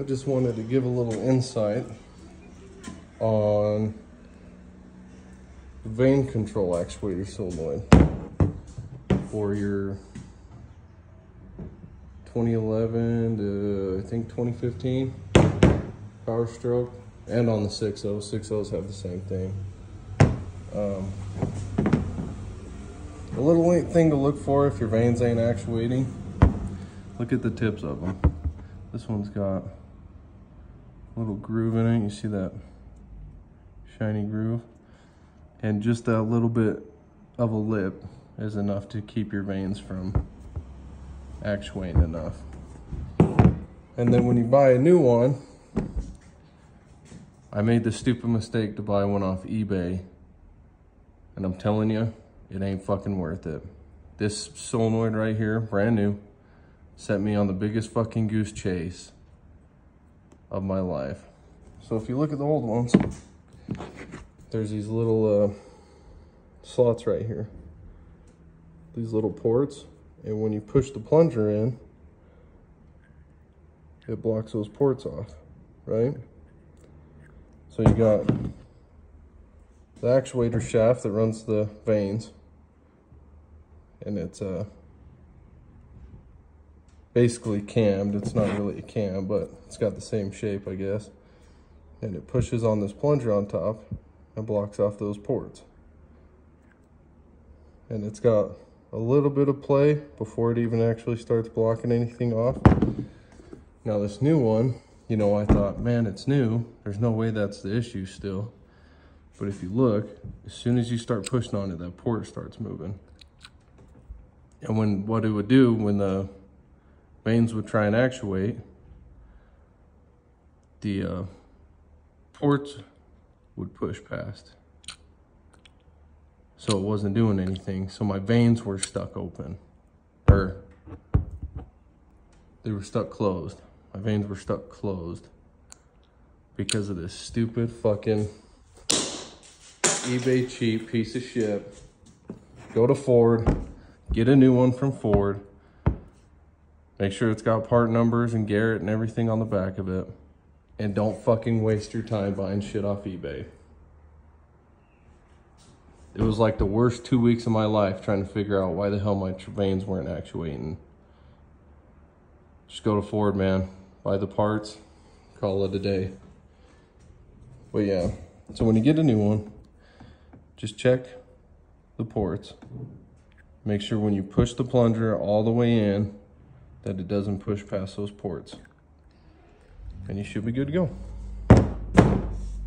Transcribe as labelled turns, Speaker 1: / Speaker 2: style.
Speaker 1: I just wanted to give a little insight on the vane control actuator solenoid for your 2011 to I think 2015 Power Stroke and on the 6.0. 6.0s have the same thing. Um, a little thing to look for if your vanes ain't actuating. Look at the tips of them. This one's got little groove in it. You see that shiny groove? And just a little bit of a lip is enough to keep your vanes from actuating enough. And then when you buy a new one, I made the stupid mistake to buy one off eBay. And I'm telling you, it ain't fucking worth it. This solenoid right here, brand new, set me on the biggest fucking goose chase of my life. So if you look at the old ones, there's these little uh, slots right here. These little ports. And when you push the plunger in, it blocks those ports off, right? So you got the actuator shaft that runs the vanes and it's uh, basically cammed. It's not really a cam, but it's got the same shape, I guess. And it pushes on this plunger on top and blocks off those ports. And it's got a little bit of play before it even actually starts blocking anything off. Now this new one, you know, I thought, man, it's new. There's no way that's the issue still. But if you look, as soon as you start pushing on it, that port starts moving. And when what it would do when the vanes would try and actuate, the uh, ports would push past. So it wasn't doing anything. So my vanes were stuck open. Or they were stuck closed. My vanes were stuck closed because of this stupid fucking eBay cheap piece of shit. Go to Ford, get a new one from Ford. Make sure it's got part numbers and Garrett and everything on the back of it. And don't fucking waste your time buying shit off eBay. It was like the worst two weeks of my life trying to figure out why the hell my vanes weren't actuating. Just go to Ford, man. Buy the parts, call it a day. But yeah, so when you get a new one, just check the ports. Make sure when you push the plunger all the way in that it doesn't push past those ports. And you should be good to go.